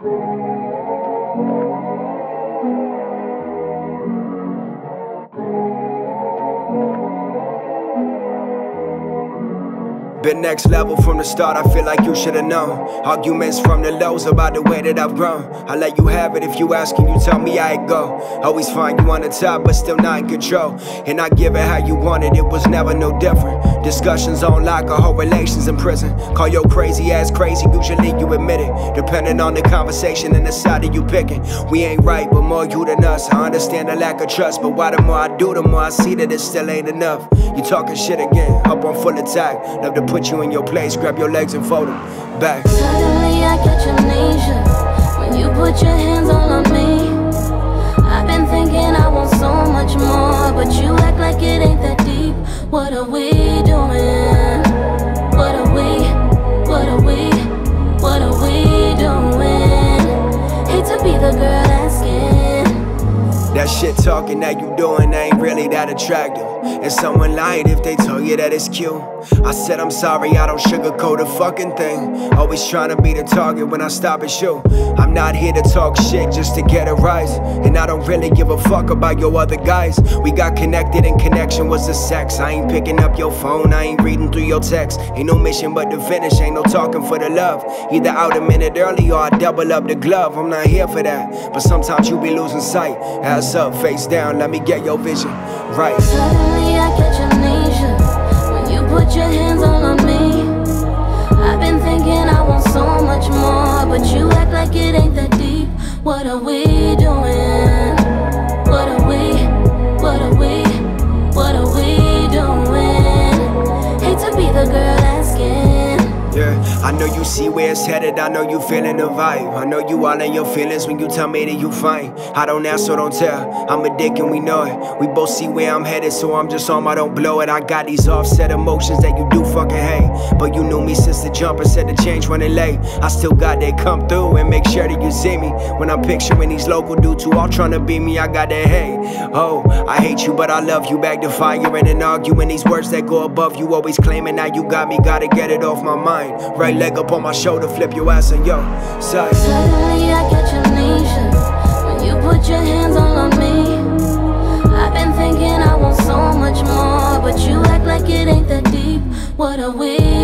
Been next level from the start, I feel like you should've known. Arguments from the lows about the way that I've grown. I let you have it if you ask and you tell me it go. Always find you on the top, but still not in control. And I give it how you want it, it was never no different. Discussions on whole relations in prison. Call your crazy ass crazy, usually you admit it. Depending on the conversation and the side that you picking. We ain't right, but more you than us. I understand the lack of trust, but why the more I do, the more I see that it still ain't enough. You talking shit again, up on full attack. Love to put you in your place, grab your legs and fold them back. Suddenly I catch amnesia when you What are we doing? Shit talking that you doing ain't really that attractive. And someone lied if they told you that it's cute. I said I'm sorry, I don't sugarcoat a fucking thing. Always trying to be the target when I stop and shoot. I'm not here to talk shit just to get a rise. And I don't really give a fuck about your other guys. We got connected and connection was the sex. I ain't picking up your phone, I ain't reading through your text. Ain't no mission but to finish, ain't no talking for the love. Either out a minute early or I double up the glove. I'm not here for that. But sometimes you be losing sight. Ass up, face down, let me get your vision right. Suddenly I catch amnesia when you put your hands all on me. I've been thinking I want so much more, but you act like it ain't that deep. What are we I know you see where it's headed. I know you feeling the vibe. I know you all in your feelings when you tell me that you fine. I don't ask, so don't tell. I'm a dick and we know it. We both see where I'm headed, so I'm just on my don't blow it. I got these offset emotions that you do fucking hate. But you knew me since the jump and said the change running late. I still got that come through and make sure that you see me. When I'm picturing these local dudes who all trying to be me, I got that hey. Oh, I hate you, but I love you. Back to fire and arguing these words that go above you. Always claiming now you got me, gotta get it off my mind. Right leg up on my shoulder, flip your ass and yo, side. Suddenly I catch amnesia when you put your hands all on me. I've been thinking I want so much more, but you act like it ain't that deep. What are we?